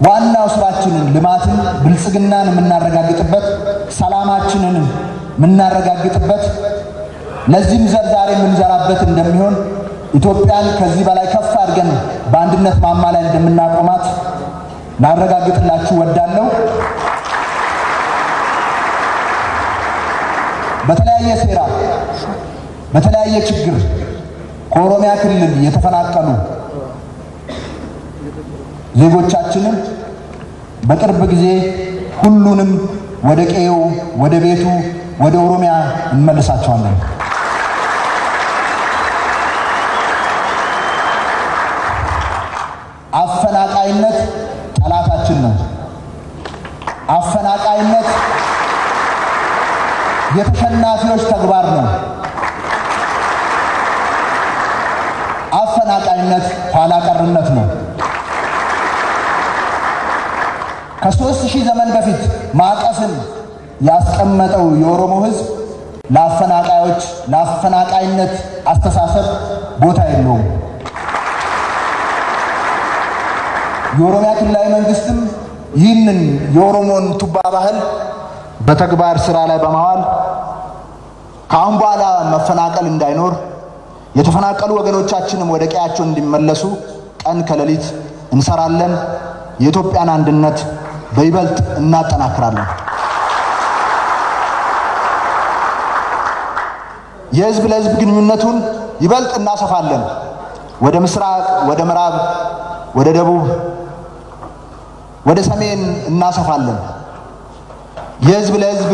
ዋናው ስራችንን ልማትን፣ ብልጽግናን የምናረጋግጥበት ሰላማችንን የምናረጋግጥበት ለዚህም ዘር ዛሬ የምንዘራበት እንደሚሆን ኢትዮጵያን ከዚህ በላይ ከፍ አድርገን በአንድነት ማማ ላይ እንደምናቆማት ላረጋግጥላችሁ ወዳለሁ። በተለያየ ሴራ በተለያየ ችግር ከኦሮሚያ ክልል የተፈናቀሉ ዜጎቻችንን በቅርብ ጊዜ ሁሉንም ወደ ቀዬው፣ ወደ ቤቱ፣ ወደ ኦሮሚያ እንመልሳቸዋለን። አፈናቃይነት ጠላታችን ነው። አፈናቃይነት የተሸናፊዎች ተግባር ነው። አፈናቃይነት ኋላ ቀርነት ነው። ከሦስት ሺህ ዘመን በፊት ማዕቀፍን ያስቀመጠው የኦሮሞ ሕዝብ ለአፈናቃዮች ለአፈናቃይነት አስተሳሰብ ቦታ የለውም። የኦሮሚያ ክልላዊ መንግስትም ይህንን የኦሮሞን ቱባ ባህል በተግባር ስራ ላይ በማዋል ከአሁን በኋላ መፈናቀል እንዳይኖር የተፈናቀሉ ወገኖቻችንም ወደ ቀያቸው እንዲመለሱ ቀን ከሌሊት እንሰራለን። የኢትዮጵያን አንድነት በይበልጥ እናጠናክራለን። የህዝብ ለህዝብ ግንኙነቱን ይበልጥ እናሰፋለን። ወደ ምስራቅ፣ ወደ ምዕራብ፣ ወደ ደቡብ፣ ወደ ሰሜን እናሰፋለን። የህዝብ ለህዝብ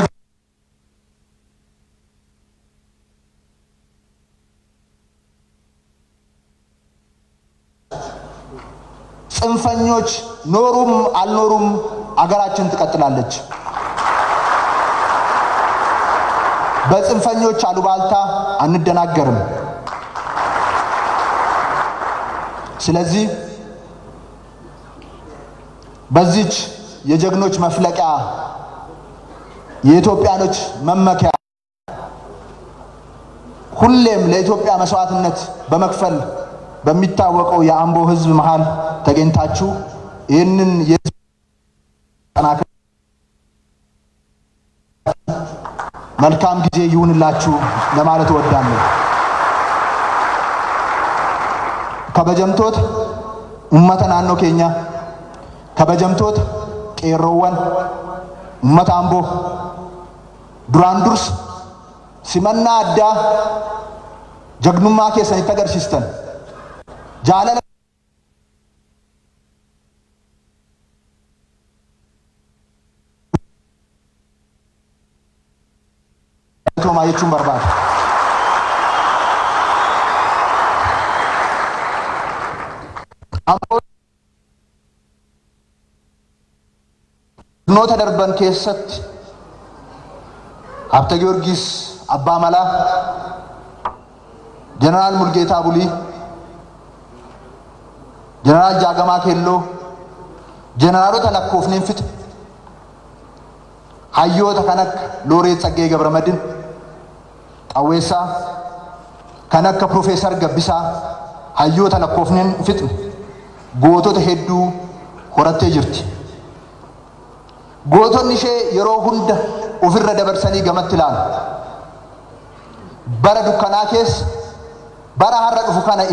ጽንፈኞች ኖሩም አልኖሩም አገራችን ትቀጥላለች። በጽንፈኞች አሉባልታ አንደናገርም። ስለዚህ በዚች የጀግኖች መፍለቂያ የኢትዮጵያኖች መመኪያ ሁሌም ለኢትዮጵያ መስዋዕትነት በመክፈል በሚታወቀው የአምቦ ህዝብ መሃል ተገኝታችሁ ይህንን መልካም ጊዜ ይሁንላችሁ ለማለት እወዳለሁ። ከበጀምቶት ኡመተ ናኖ ኬኛ ከበጀምቶት ቄሮወን ኡመተ አምቦ ዱራን ዱርስ ሲመና አዳ ጀግኑማ keessanitti agarsiistan jaalala toomaa jechuun barbaada. Noota darban keessatti Habta Giyoorgis Abbaa Malaa ጀነራል ሙልጌታ ቡሊ፣ ጀነራል ጃገማ ኬሎ ጀነራሎota lakkoofneen fixe hayyoota kan akka looreet Tsaggee Gabramadin Xawweessaa kan akka Profeesar Gabbisaa hayyoota lakkoofneen fixne gootota hedduu horattee jirti. Gootonni ishee yeroo hunda ofirra dabarsanii gamatti ilaalu. Bara dukkanaa keessa bara har'a dhufu kana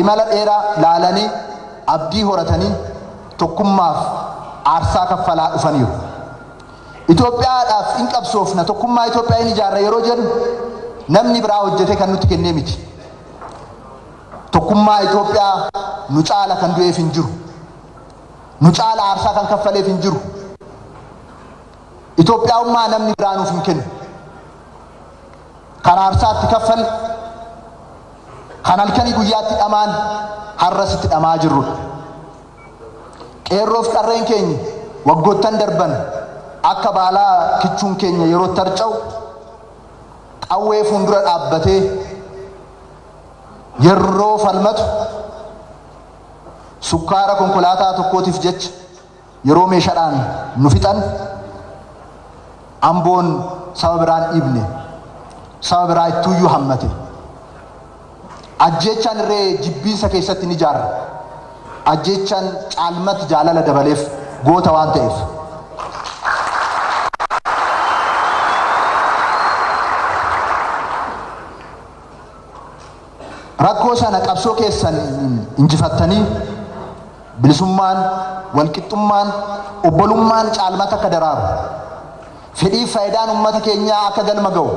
imala dheeraa laalanii abdii horatanii tokkummaaf aarsaa kaffalaa dhufaniiru. Hojjete kan nutti kennee miti. Tokkummaa Itoophiyaa nu caala kan du'eef hin jiru. Nu caala aarsaa kan kaffaleef hin jiru. Itoophiyaummaa namni biraa nuuf hin kennu. Kan aarsaatti kaffale kan halkanii guyyaatti dhamaan har'asitti dhamaa jirrudha. Qeerroof qarreen keenya waggoottan darban akka baalaa kichuun keenya yeroo tarca'u qawwee fuuldura dhaabbatee yeroo falmatu sukkaara konkolaataa tokkootiif jecha yeroo meeshaadhaan nu fixan amboon saba biraan dhiibne saba biraa ittuuyyuu hammate. ajjechaan irree jibbiinsa keessatti ni ijaarra. ajjechaan caalmatti jaalala dabaleef goota waan ta'eef. Rakkoo sana qabsoo keessan injifattanii bilisummaan, walqixxummaan, obbolummaan caalmata akka daraaru fedhii faayidaan uummata keenyaa akka galma ga'u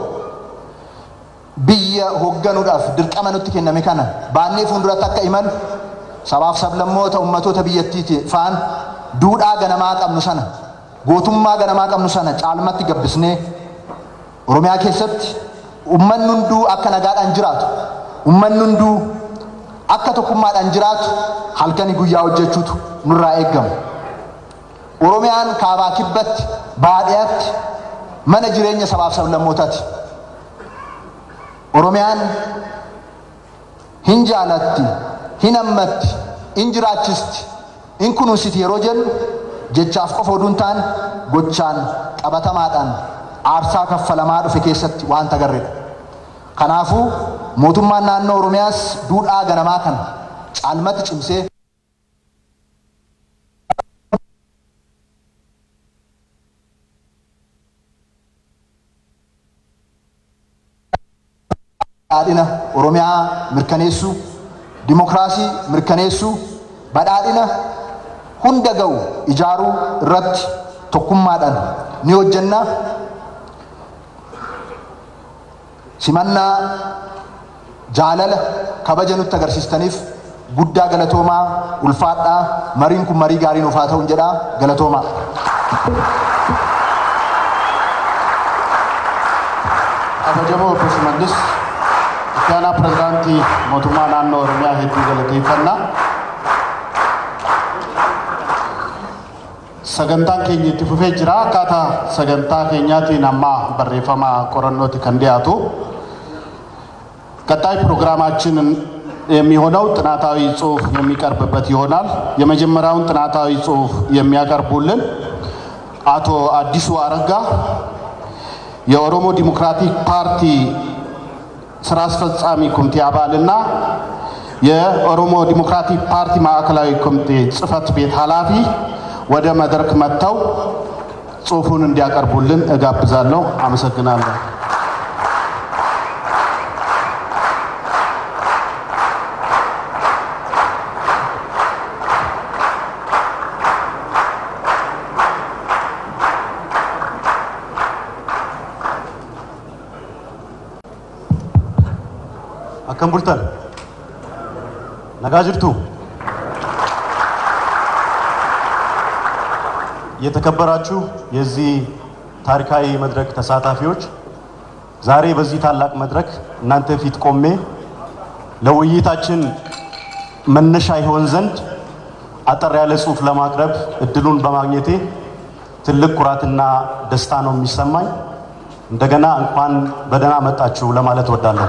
biyya hoogganuudhaaf dirqama nutti kenname kana baannee fuulduratti akka imalu sabaaf sablammoota ummatoota biyyattiiti faan duudhaa ganamaa qabnu sana gootummaa ganamaa qabnu sana caalmatti gabbisnee Oromiyaa keessatti ummanni hunduu akka nagaadhaan jiraatu ummanni hunduu akka tokkummaadhaan jiraatu halkanii guyyaa hojjechuutu nurraa eeggamu. Oromiyaan kaabaa kibbatti baadiyyaatti mana jireenya sabaaf sablammootaati. Oromiyaan hin jaalatti, hin hammatti, hin jiraachisti, hin kunuunsiti yeroo jennu jechaaf qofa oduu hin taane gochaan qabatamaadhaan aarsaa kaffalamaa dhufe keessatti waan agarreedha. Kanaafuu mootummaan naannoo Oromiyaas duudhaa ganamaa kana caalmatti cimsee badhaadhina Oromiyaa mirkaneessuu, dimokiraasii mirkaneessuu, badhaadhina hunda ga'u ijaaruu irratti tokkummaadhaan ni hojjenna. Simannaa jaalala kabaja nutti agarsiistaniif guddaa galatoomaa ulfaadhaa mariin kun marii gaarii nuuf haa ta'u jedhaa galatoomaa. kabajamoo obbo Shimallis itti aanaa pirezidaantii mootummaa naannoo Oromiyaa hedduu galateeffannaa. Sagantaan keenya itti fufee jira. Akkaataa sagantaa keenyaatiin amma barreeffama qorannooti kan dhiyaatu. ቀጣይ ፕሮግራማችን የሚሆነው ጥናታዊ ጽሁፍ የሚቀርብበት ይሆናል። የመጀመሪያውን ጥናታዊ ጽሁፍ የሚያቀርቡልን አቶ አዲሱ አረጋ የኦሮሞ ዲሞክራቲክ ፓርቲ ስራ አስፈጻሚ ኮሚቴ አባልና የኦሮሞ ዲሞክራቲክ ፓርቲ ማዕከላዊ ኮሚቴ ጽህፈት ቤት ኃላፊ ወደ መድረክ መጥተው ጽሁፉን እንዲያቀርቡልን እጋብዛለሁ። አመሰግናለሁ። akkam bultan nagaa የተከበራችሁ የዚህ ታሪካዊ መድረክ ተሳታፊዎች ዛሬ በዚህ ታላቅ መድረክ እናንተ ፊት ቆሜ ለውይይታችን መነሻ ይሆን ዘንድ አጠር ያለ ጽሁፍ ለማቅረብ እድሉን በማግኘቴ ትልቅ ኩራትና ደስታ ነው የሚሰማኝ። እንደገና እንኳን በደህና መጣችሁ ለማለት ወዳለሁ።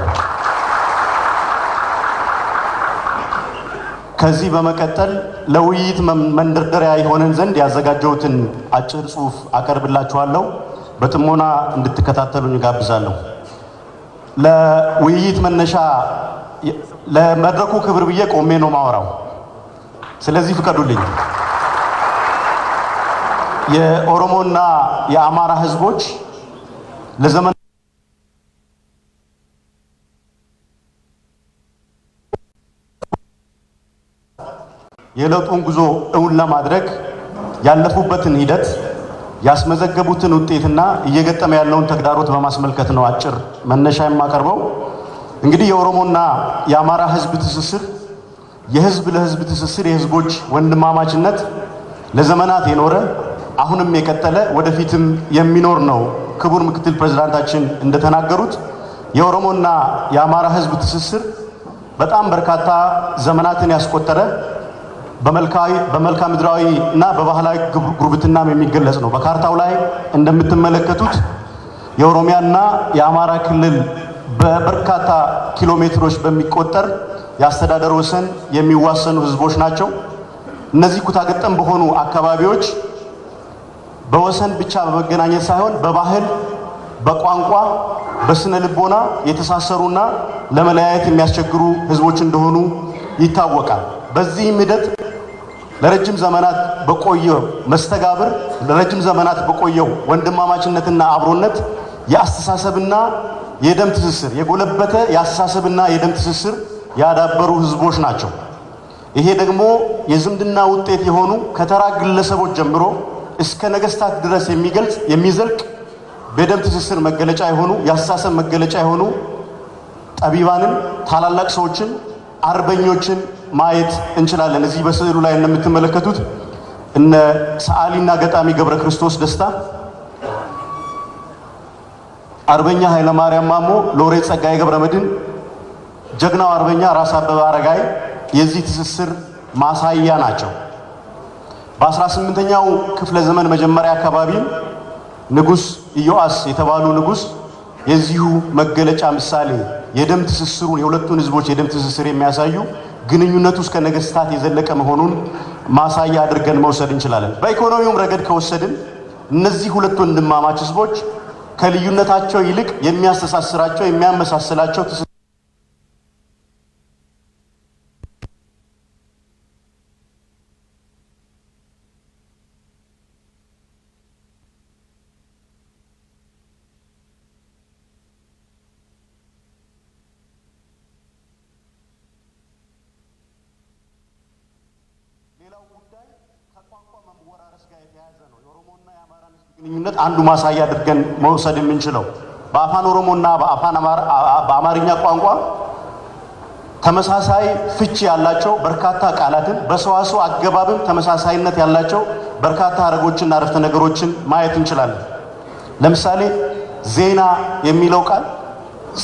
ከዚህ በመቀጠል ለውይይት መንደርደሪያ የሆነን ዘንድ ያዘጋጀሁትን አጭር ጽሁፍ አቀርብላችኋለሁ። በጥሞና እንድትከታተሉኝ ጋብዛለሁ። ለውይይት መነሻ ለመድረኩ ክብር ብዬ ቆሜ ነው ማወራው። ስለዚህ ፍቀዱልኝ። የኦሮሞና የአማራ ህዝቦች ለዘመን የለውጡን ጉዞ እውን ለማድረግ ያለፉበትን ሂደት ያስመዘገቡትን ውጤትና እየገጠመ ያለውን ተግዳሮት በማስመልከት ነው አጭር መነሻ የማቀርበው። እንግዲህ የኦሮሞና የአማራ ህዝብ ትስስር የህዝብ ለህዝብ ትስስር የህዝቦች ወንድማማችነት ለዘመናት የኖረ አሁንም የቀጠለ ወደፊትም የሚኖር ነው። ክቡር ምክትል ፕሬዝዳንታችን እንደተናገሩት የኦሮሞና የአማራ ህዝብ ትስስር በጣም በርካታ ዘመናትን ያስቆጠረ በመልክዓ ምድራዊ እና በባህላዊ ጉርብትናም የሚገለጽ ነው። በካርታው ላይ እንደምትመለከቱት የኦሮሚያና የአማራ ክልል በበርካታ ኪሎ ሜትሮች በሚቆጠር የአስተዳደር ወሰን የሚዋሰኑ ህዝቦች ናቸው። እነዚህ ኩታገጠም በሆኑ አካባቢዎች በወሰን ብቻ በመገናኘት ሳይሆን በባህል፣ በቋንቋ፣ በስነ ልቦና የተሳሰሩና ለመለያየት የሚያስቸግሩ ህዝቦች እንደሆኑ ይታወቃል። በዚህም ሂደት ለረጅም ዘመናት በቆየው መስተጋብር ለረጅም ዘመናት በቆየው ወንድማማችነትና አብሮነት የአስተሳሰብና የደም ትስስር የጎለበተ የአስተሳሰብና የደም ትስስር ያዳበሩ ህዝቦች ናቸው። ይሄ ደግሞ የዝምድና ውጤት የሆኑ ከተራ ግለሰቦች ጀምሮ እስከ ነገስታት ድረስ የሚገልጽ የሚዘልቅ በደም ትስስር መገለጫ የሆኑ የአስተሳሰብ መገለጫ የሆኑ ጠቢባንን፣ ታላላቅ ሰዎችን፣ አርበኞችን ማየት እንችላለን። እዚህ በስዕሉ ላይ እንደምትመለከቱት እነ ሰዓሊና ገጣሚ ገብረ ክርስቶስ ደስታ፣ አርበኛ ኃይለማርያም ማሞ፣ ሎሬት ጸጋዬ ገብረ መድኅን፣ ጀግናው አርበኛ ራስ አበበ አረጋይ የዚህ ትስስር ማሳያ ናቸው። በ18ኛው ክፍለ ዘመን መጀመሪያ አካባቢ ንጉሥ ኢዮአስ የተባሉ ንጉሥ የዚሁ መገለጫ ምሳሌ የደም ትስስሩን የሁለቱን ህዝቦች የደም ትስስር የሚያሳዩ ግንኙነቱ እስከ ነገስታት የዘለቀ መሆኑን ማሳያ አድርገን መውሰድ እንችላለን። በኢኮኖሚውም ረገድ ከወሰድን እነዚህ ሁለት ወንድማማች ህዝቦች ከልዩነታቸው ይልቅ የሚያስተሳስራቸው የሚያመሳስላቸው ትስስር ሌላው ጉዳይ ከቋንቋ መወራረስ ጋር የተያያዘ ነው። የኦሮሞና የአማራ ግንኙነት አንዱ ማሳያ አድርገን መውሰድ የምንችለው በአፋን ኦሮሞና በአማርኛ ቋንቋ ተመሳሳይ ፍቺ ያላቸው በርካታ ቃላትን በሰዋስው አገባብም ተመሳሳይነት ያላቸው በርካታ ሀረጎችና አረፍተ ነገሮችን ማየት እንችላለን። ለምሳሌ ዜና የሚለው ቃል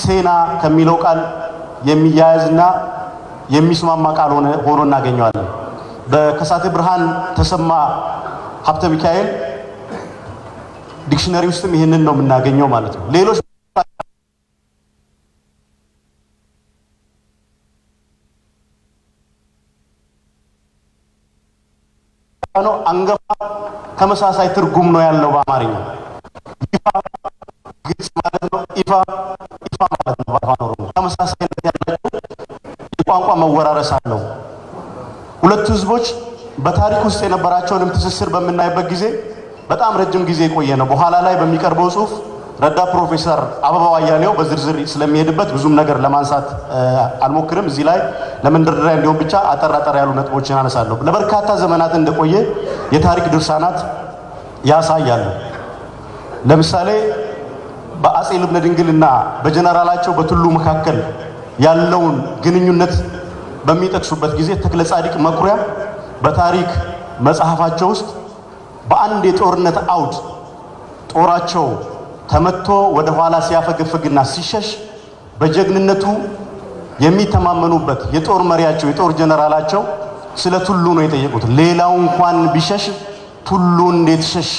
ሴና ከሚለው ቃል የሚያያዝና የሚስማማ ቃል ሆኖ እናገኘዋለን። በከሳቴ ብርሃን ተሰማ ሀብተ ሚካኤል ዲክሽነሪ ውስጥም ይህንን ነው የምናገኘው ማለት ነው። ሌሎች ነው አንገፋ ተመሳሳይ ትርጉም ነው ያለው በአማርኛ ይፋ ግልጽ ማለት ነው። ኢፋ ኢፋ ማለት ነው በአፋን ኦሮሞ ተመሳሳይነት ያላቸው የቋንቋ መወራረስ አለው። ሁለቱ ህዝቦች በታሪክ ውስጥ የነበራቸውንም ትስስር በምናይበት ጊዜ በጣም ረጅም ጊዜ የቆየ ነው። በኋላ ላይ በሚቀርበው ጽሁፍ ረዳት ፕሮፌሰር አበባው አያሌው በዝርዝር ስለሚሄድበት ብዙም ነገር ለማንሳት አልሞክርም። እዚህ ላይ ለመንደርደሪያ እንዲሆን ብቻ አጠር አጠር ያሉ ነጥቦችን አነሳለሁ። ለበርካታ ዘመናት እንደቆየ የታሪክ ድርሳናት ያሳያሉ። ለምሳሌ በአጼ ልብነ ድንግልና በጀነራላቸው በቱሉ መካከል ያለውን ግንኙነት በሚጠቅሱበት ጊዜ ተክለ ጻዲቅ መኩሪያ በታሪክ መጽሐፋቸው ውስጥ በአንድ የጦርነት አውድ ጦራቸው ተመቶ ወደ ኋላ ሲያፈገፍግና ሲሸሽ በጀግንነቱ የሚተማመኑበት የጦር መሪያቸው የጦር ጀነራላቸው ስለ ቱሉ ነው የጠየቁት። ሌላው እንኳን ቢሸሽ ቱሉ እንዴት ሸሸ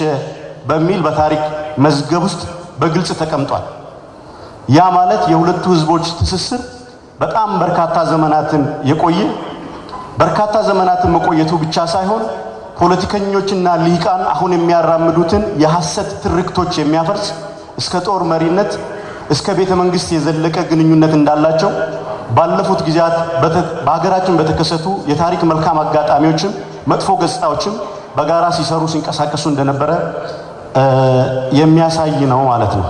በሚል በታሪክ መዝገብ ውስጥ በግልጽ ተቀምጧል። ያ ማለት የሁለቱ ህዝቦች ትስስር በጣም በርካታ ዘመናትን የቆየ በርካታ ዘመናትን መቆየቱ ብቻ ሳይሆን ፖለቲከኞችና ሊቃን አሁን የሚያራምዱትን የሐሰት ትርክቶች የሚያፈርስ እስከ ጦር መሪነት እስከ ቤተ መንግስት የዘለቀ ግንኙነት እንዳላቸው ባለፉት ጊዜያት በሀገራችን በተከሰቱ የታሪክ መልካም አጋጣሚዎችም መጥፎ ገጽታዎችም በጋራ ሲሰሩ ሲንቀሳቀሱ እንደነበረ የሚያሳይ ነው ማለት ነው።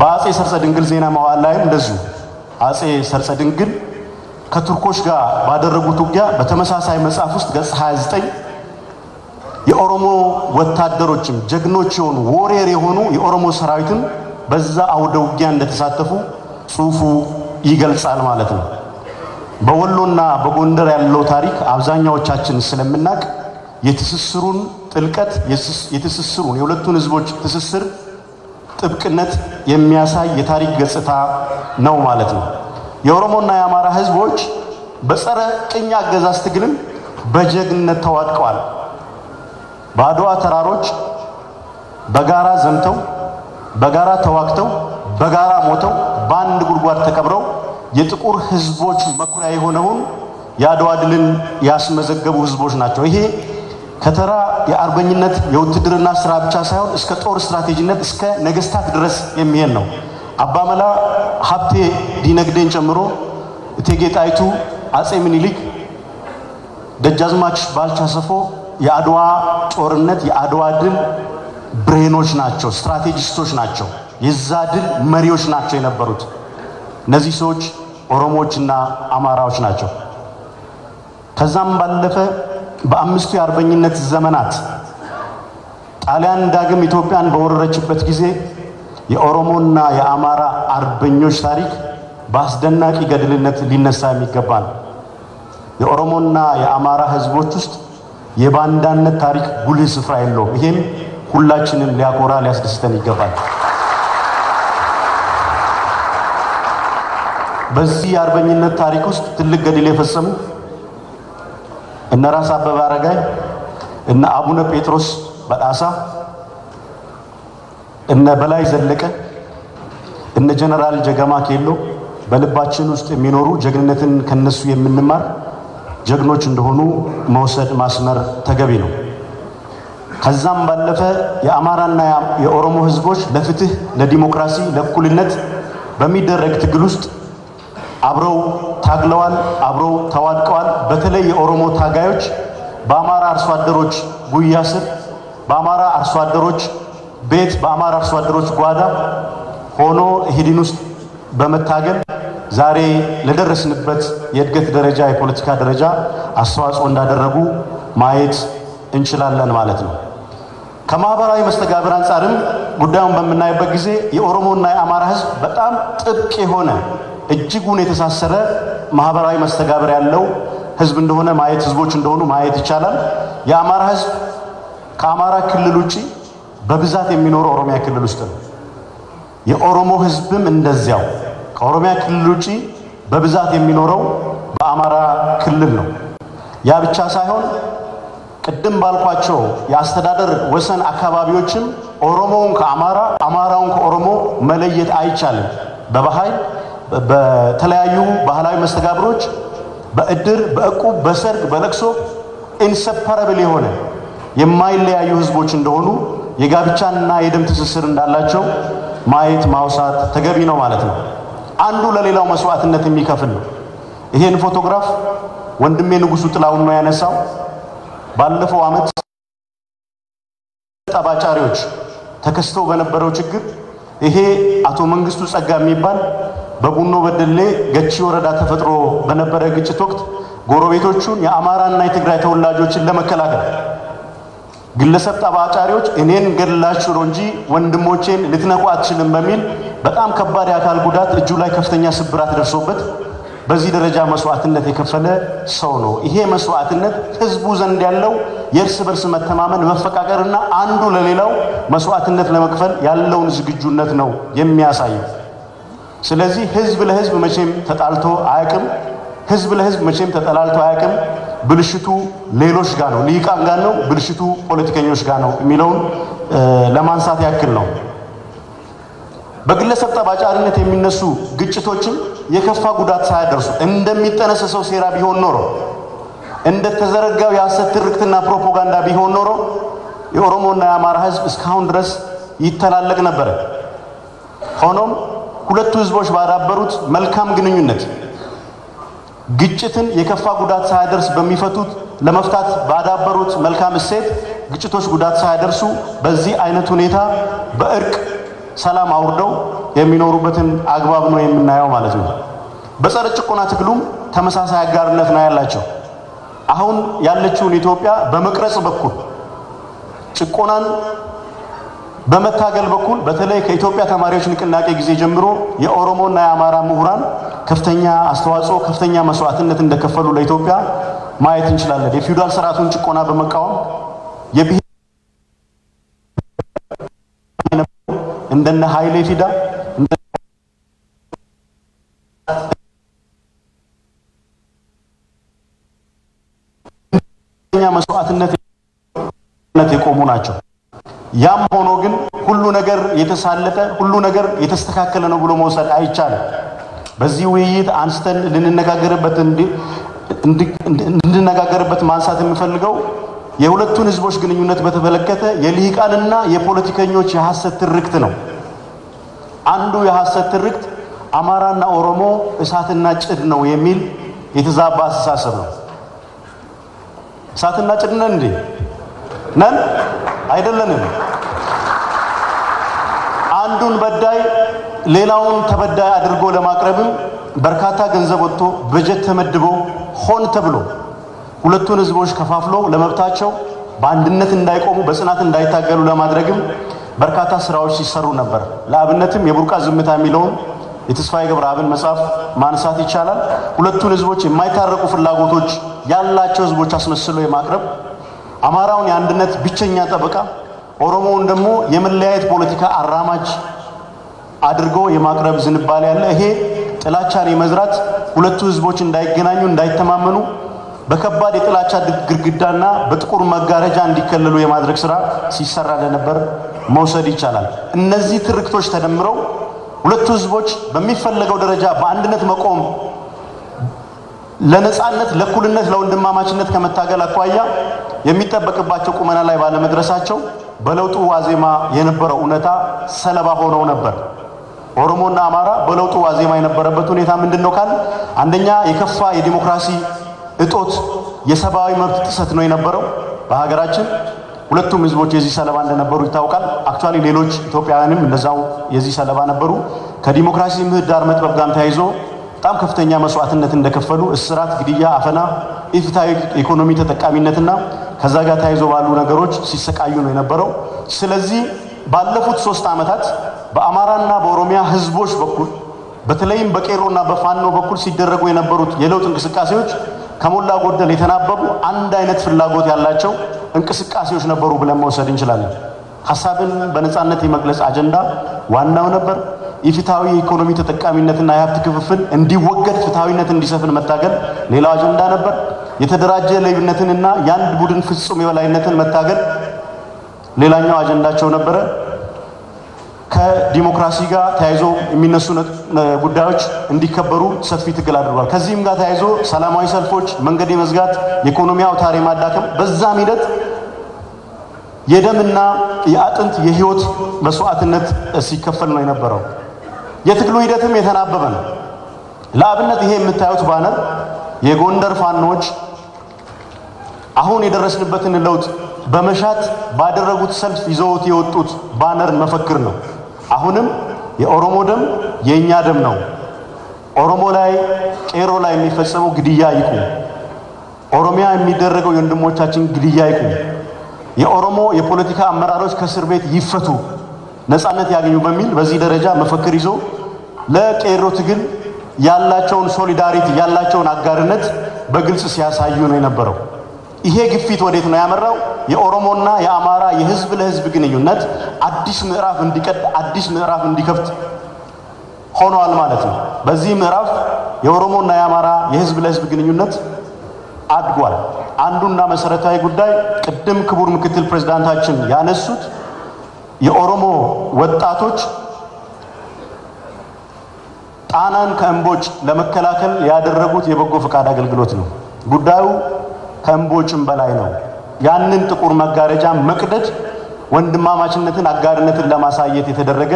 በአጼ ሰርጸ ድንግል ዜና መዋዕል ላይም እንደዚሁ አጼ ሰርጸ ድንግል ከቱርኮች ጋር ባደረጉት ውጊያ በተመሳሳይ መጽሐፍ ውስጥ ገጽ 29 የኦሮሞ ወታደሮችም ጀግኖች የሆኑ ወሬር የሆኑ የኦሮሞ ሰራዊትም በዛ አውደ ውጊያ እንደተሳተፉ ጽሑፉ ይገልጻል ማለት ነው። በወሎና በጎንደር ያለው ታሪክ አብዛኛዎቻችን ስለምናውቅ የትስስሩን ጥልቀት የትስ- የትስስሩን የሁለቱን ህዝቦች ትስስር ጥብቅነት የሚያሳይ የታሪክ ገጽታ ነው ማለት ነው። የኦሮሞና የአማራ ህዝቦች በጸረ ቅኝ አገዛዝ ትግልም በጀግንነት ተዋድቀዋል። በአድዋ ተራሮች በጋራ ዘምተው በጋራ ተዋግተው በጋራ ሞተው በአንድ ጉድጓድ ተቀብረው የጥቁር ህዝቦች መኩሪያ የሆነውን የአድዋ ድልን ያስመዘገቡ ህዝቦች ናቸው። ይሄ ከተራ የአርበኝነት የውትድርና ስራ ብቻ ሳይሆን እስከ ጦር ስትራቴጂነት እስከ ነገስታት ድረስ የሚሄድ ነው። አባመላ ሀብቴ ዲነግዴን ጨምሮ እቴጌ ጣይቱ፣ አጼ ምኒልክ ደጃዝማች ባልቻ ሰፎ የአድዋ ጦርነት የአድዋ ድል ብሬኖች ናቸው፣ ስትራቴጂስቶች ናቸው፣ የዛ ድል መሪዎች ናቸው የነበሩት። እነዚህ ሰዎች ኦሮሞዎችና አማራዎች ናቸው። ከዛም ባለፈ በአምስቱ የአርበኝነት ዘመናት ጣሊያን ዳግም ኢትዮጵያን በወረረችበት ጊዜ የኦሮሞና የአማራ አርበኞች ታሪክ በአስደናቂ ገድልነት ሊነሳ የሚገባ ነው። የኦሮሞና የአማራ ህዝቦች ውስጥ የባንዳነት ታሪክ ጉልህ ስፍራ የለውም። ይሄም ሁላችንን ሊያኮራ ሊያስደስተን ይገባል። በዚህ የአርበኝነት ታሪክ ውስጥ ትልቅ ገድል የፈጸሙ እነ ራስ አበበ አረጋይ፣ እነ አቡነ ጴጥሮስ በጣሳ፣ እነ በላይ ዘለቀ፣ እነ ጀነራል ጀገማ ኬሎ በልባችን ውስጥ የሚኖሩ ጀግንነትን ከነሱ የምንማር ጀግኖች እንደሆኑ መውሰድ ማስመር ተገቢ ነው። ከዛም ባለፈ የአማራና የኦሮሞ ህዝቦች ለፍትህ፣ ለዲሞክራሲ፣ ለእኩልነት በሚደረግ ትግል ውስጥ አብረው ታግለዋል፣ አብረው ተዋድቀዋል። በተለይ የኦሮሞ ታጋዮች በአማራ አርሶ አደሮች ጉያ ስር፣ በአማራ አርሶ አደሮች ቤት፣ በአማራ አርሶ አደሮች ጓዳ ሆኖ ሂድን ውስጥ በመታገል ዛሬ ለደረስንበት የእድገት ደረጃ የፖለቲካ ደረጃ አስተዋጽኦ እንዳደረጉ ማየት እንችላለን ማለት ነው። ከማህበራዊ መስተጋብር አንጻርም ጉዳዩን በምናይበት ጊዜ የኦሮሞና የአማራ ህዝብ በጣም ጥብቅ የሆነ እጅጉን የተሳሰረ ማህበራዊ መስተጋብር ያለው ህዝብ እንደሆነ ማየት ህዝቦች እንደሆኑ ማየት ይቻላል። የአማራ ህዝብ ከአማራ ክልል ውጭ በብዛት የሚኖረው ኦሮሚያ ክልል ውስጥ ነው። የኦሮሞ ህዝብም እንደዚያው ከኦሮሚያ ክልል ውጪ በብዛት የሚኖረው በአማራ ክልል ነው። ያ ብቻ ሳይሆን ቅድም ባልኳቸው የአስተዳደር ወሰን አካባቢዎችም ኦሮሞውን ከአማራ አማራውን ከኦሮሞ መለየት አይቻልም። በባህል በተለያዩ ባህላዊ መስተጋብሮች፣ በእድር፣ በእቁብ፣ በሰርግ፣ በለቅሶ inseparable የሆነ የማይለያዩ ህዝቦች እንደሆኑ የጋብቻና የደም ትስስር እንዳላቸው ማየት ማውሳት ተገቢ ነው ማለት ነው። አንዱ ለሌላው መስዋዕትነት የሚከፍል ነው። ይሄን ፎቶግራፍ ወንድሜ ንጉሱ ጥላሁን ነው ያነሳው። ባለፈው ዓመት ጠብ ጫሪዎች ተከስተው በነበረው ችግር ይሄ አቶ መንግስቱ ጸጋ የሚባል በቡኖ በደሌ ገቺ ወረዳ ተፈጥሮ በነበረ ግጭት ወቅት ጎረቤቶቹን የአማራና የትግራይ ተወላጆችን ለመከላከል ግለሰብ ጠባጫሪዎች እኔን ገድላችሁ ነው እንጂ ወንድሞቼን ልትነኩ አትችልም በሚል በጣም ከባድ የአካል ጉዳት እጁ ላይ ከፍተኛ ስብራት ደርሶበት በዚህ ደረጃ መስዋዕትነት የከፈለ ሰው ነው። ይሄ መስዋዕትነት ህዝቡ ዘንድ ያለው የእርስ በርስ መተማመን፣ መፈቃቀርና አንዱ ለሌላው መስዋዕትነት ለመክፈል ያለውን ዝግጁነት ነው የሚያሳየው። ስለዚህ ህዝብ ለህዝብ መቼም ተጣልቶ አያውቅም። ህዝብ ለህዝብ መቼም ተጠላልቶ አያውቅም። ብልሽቱ ሌሎች ጋር ነው፣ ልሂቃን ጋር ነው፣ ብልሽቱ ፖለቲከኞች ጋር ነው የሚለውን ለማንሳት ያክል ነው። በግለሰብ ጠባጫሪነት የሚነሱ ግጭቶችም የከፋ ጉዳት ሳያደርሱ እንደሚጠነሰሰው ሴራ ቢሆን ኖሮ እንደተዘረጋው የሐሰት ትርክትና ፕሮፓጋንዳ ቢሆን ኖሮ የኦሮሞና የአማራ ህዝብ እስካሁን ድረስ ይተላለቅ ነበረ። ሆኖም ሁለቱ ህዝቦች ባዳበሩት መልካም ግንኙነት ግጭትን የከፋ ጉዳት ሳያደርስ በሚፈቱት ለመፍታት ባዳበሩት መልካም እሴት ግጭቶች ጉዳት ሳያደርሱ በዚህ አይነት ሁኔታ በእርቅ ሰላም አውርደው የሚኖሩበትን አግባብ ነው የምናየው ማለት ነው። በጸረ ጭቆና ትግሉም ተመሳሳይ አጋርነት ነው ያላቸው። አሁን ያለችውን ኢትዮጵያ በመቅረጽ በኩል ጭቆናን በመታገል በኩል በተለይ ከኢትዮጵያ ተማሪዎች ንቅናቄ ጊዜ ጀምሮ የኦሮሞና የአማራ ምሁራን ከፍተኛ አስተዋጽኦ፣ ከፍተኛ መስዋዕትነት እንደከፈሉ ለኢትዮጵያ ማየት እንችላለን። የፊውዳል ስርዓቱን ጭቆና በመቃወም እንደነ ኃይሌ ፊዳ መስዋዕትነት የቆሙ ናቸው። ያም ሆኖ ግን ሁሉ ነገር የተሳለጠ ሁሉ ነገር የተስተካከለ ነው ብሎ መውሰድ አይቻልም። በዚህ ውይይት አንስተን ልንነጋገርበት እንድነጋገርበት ማንሳት የምፈልገው የሁለቱን ህዝቦች ግንኙነት በተመለከተ የልሂቃንና የፖለቲከኞች የሐሰት ትርክት ነው። አንዱ የሐሰት ትርክት አማራና ኦሮሞ እሳትና ጭድ ነው የሚል የተዛባ አስተሳሰብ ነው። እሳትና ጭድ ነን እንዴ? ነን አይደለንም። አንዱን በዳይ ሌላውን ተበዳይ አድርጎ ለማቅረብም በርካታ ገንዘብ ወጥቶ በጀት ተመድቦ ሆን ተብሎ ሁለቱን ህዝቦች ከፋፍሎ ለመብታቸው በአንድነት እንዳይቆሙ በጽናት እንዳይታገሉ ለማድረግም በርካታ ስራዎች ሲሰሩ ነበር። ለአብነትም የቡርቃ ዝምታ የሚለውን የተስፋዬ ገብረአብን መጽሐፍ ማንሳት ይቻላል። ሁለቱን ህዝቦች የማይታረቁ ፍላጎቶች ያላቸው ህዝቦች አስመስሎ የማቅረብ አማራውን የአንድነት ብቸኛ ጠበቃ፣ ኦሮሞውን ደግሞ የመለያየት ፖለቲካ አራማጅ አድርጎ የማቅረብ ዝንባሌ ያለ ይሄ ጥላቻን የመዝራት ሁለቱ ህዝቦች እንዳይገናኙ እንዳይተማመኑ በከባድ የጥላቻ ግድግዳና በጥቁር መጋረጃ እንዲከለሉ የማድረግ ስራ ሲሰራ እንደነበር መውሰድ ይቻላል። እነዚህ ትርክቶች ተደምረው ሁለቱ ህዝቦች በሚፈለገው ደረጃ በአንድነት መቆም ለነጻነት፣ ለእኩልነት፣ ለወንድማማችነት ከመታገል አኳያ የሚጠበቅባቸው ቁመና ላይ ባለመድረሳቸው በለውጡ ዋዜማ የነበረው እውነታ ሰለባ ሆነው ነበር። ኦሮሞና አማራ በለውጡ ዋዜማ የነበረበት ሁኔታ ምንድን ነው ካልን አንደኛ የከፋ የዲሞክራሲ እጦት የሰብአዊ መብት ጥሰት ነው የነበረው በሀገራችን። ሁለቱም ህዝቦች የዚህ ሰለባ እንደነበሩ ይታወቃል። actually ሌሎች ኢትዮጵያውያንም እንደዛው የዚህ ሰለባ ነበሩ። ከዲሞክራሲ ምህዳር መጥበብ ጋር ተያይዞ በጣም ከፍተኛ መስዋዕትነት እንደከፈሉ እስራት፣ ግድያ፣ አፈና፣ ኢፍትሐዊ ኢኮኖሚ ተጠቃሚነትና ከዛ ጋር ተያይዞ ባሉ ነገሮች ሲሰቃዩ ነው የነበረው። ስለዚህ ባለፉት ሶስት ዓመታት በአማራና በኦሮሚያ ህዝቦች በኩል በተለይም በቄሮና በፋኖ በኩል ሲደረጉ የነበሩት የለውጥ እንቅስቃሴዎች ከሞላ ጎደል የተናበቡ አንድ አይነት ፍላጎት ያላቸው እንቅስቃሴዎች ነበሩ ብለን መውሰድ እንችላለን። ሀሳብን በነፃነት የመግለጽ አጀንዳ ዋናው ነበር። የፍትሐዊ የኢኮኖሚ ተጠቃሚነትና የሀብት ክፍፍል እንዲወገድ፣ ፍትሐዊነት እንዲሰፍን መታገል ሌላው አጀንዳ ነበር። የተደራጀ ሌብነትንና የአንድ ቡድን ፍጹም የበላይነትን መታገል ሌላኛው አጀንዳቸው ነበረ። ከዲሞክራሲ ጋር ተያይዞ የሚነሱ ጉዳዮች እንዲከበሩ ሰፊ ትግል አድርጓል። ከዚህም ጋር ተያይዞ ሰላማዊ ሰልፎች፣ መንገድ የመዝጋት የኢኮኖሚ አውታር የማዳከም በዛም ሂደት የደምና የአጥንት የህይወት መስዋዕትነት ሲከፈል ነው የነበረው። የትግሉ ሂደትም የተናበበ ነው። ለአብነት ይሄ የምታዩት ባነር የጎንደር ፋኖች አሁን የደረስንበትን ለውጥ በመሻት ባደረጉት ሰልፍ ይዘውት የወጡት ባነር መፈክር ነው። አሁንም የኦሮሞ ደም የእኛ ደም ነው። ኦሮሞ ላይ ቄሮ ላይ የሚፈጸመው ግድያ ይቁም። ኦሮሚያ የሚደረገው የወንድሞቻችን ግድያ ይቁም። የኦሮሞ የፖለቲካ አመራሮች ከእስር ቤት ይፈቱ፣ ነፃነት ያገኙ በሚል በዚህ ደረጃ መፈክር ይዞ ለቄሮ ትግል ያላቸውን ሶሊዳሪቲ ያላቸውን አጋርነት በግልጽ ሲያሳዩ ነው የነበረው። ይሄ ግፊት ወዴት ነው ያመራው? የኦሮሞና የአማራ የህዝብ ለህዝብ ግንኙነት አዲስ ምዕራፍ እንዲቀድ አዲስ ምዕራፍ እንዲከፍት ሆኗል ማለት ነው። በዚህ ምዕራፍ የኦሮሞና የአማራ የህዝብ ለህዝብ ግንኙነት አድጓል። አንዱና መሰረታዊ ጉዳይ ቅድም ክቡር ምክትል ፕሬዝዳንታችን ያነሱት የኦሮሞ ወጣቶች ጣናን ከእምቦጭ ለመከላከል ያደረጉት የበጎ ፈቃድ አገልግሎት ነው። ጉዳዩ ከእምቦጭም በላይ ነው። ያንን ጥቁር መጋረጃ መቅደድ ወንድማማችነትን፣ አጋርነትን ለማሳየት የተደረገ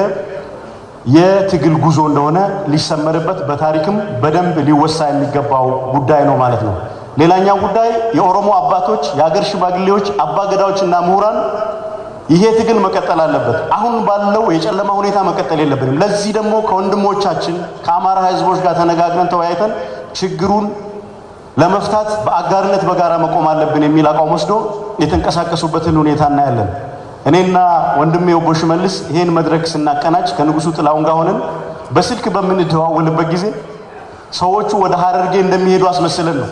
የትግል ጉዞ እንደሆነ ሊሰመርበት በታሪክም በደንብ ሊወሳ የሚገባው ጉዳይ ነው ማለት ነው። ሌላኛው ጉዳይ የኦሮሞ አባቶች፣ የሀገር ሽማግሌዎች፣ አባገዳዎችና ምሁራን ይሄ ትግል መቀጠል አለበት። አሁን ባለው የጨለማ ሁኔታ መቀጠል የለብንም። ለዚህ ደግሞ ከወንድሞቻችን ከአማራ ህዝቦች ጋር ተነጋግረን ተወያይተን ችግሩን ለመፍታት በአጋርነት በጋራ መቆም አለብን የሚል አቋም ወስዶ የተንቀሳቀሱበትን ሁኔታ እናያለን። እኔና ወንድሜ ወቦ ሽመልስ ይሄን መድረክ ስናቀናጅ ከንጉሱ ጥላሁን ጋር ሆነን በስልክ በምንደዋወልበት ጊዜ ሰዎቹ ወደ ሀረርጌ እንደሚሄዱ አስመስለን ነው።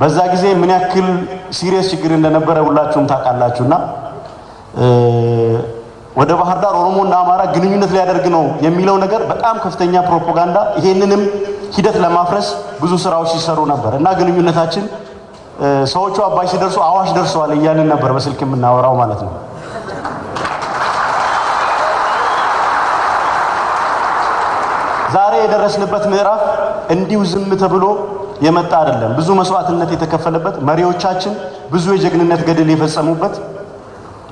በዛ ጊዜ ምን ያክል serious ችግር እንደነበረ ሁላችሁም ታውቃላችሁና ወደ ባህር ዳር ኦሮሞና አማራ ግንኙነት ሊያደርግ ነው የሚለው ነገር በጣም ከፍተኛ ፕሮፓጋንዳ፣ ይሄንንም ሂደት ለማፍረስ ብዙ ስራዎች ሲሰሩ ነበር እና ግንኙነታችን ሰዎቹ አባይ ሲደርሱ አዋሽ ደርሰዋል እያልን ነበር በስልክ የምናወራው ማለት ነው። ዛሬ የደረስንበት ምዕራፍ እንዲሁ ዝም ተብሎ የመጣ አይደለም። ብዙ መስዋዕትነት የተከፈለበት መሪዎቻችን ብዙ የጀግንነት ገድል የፈጸሙበት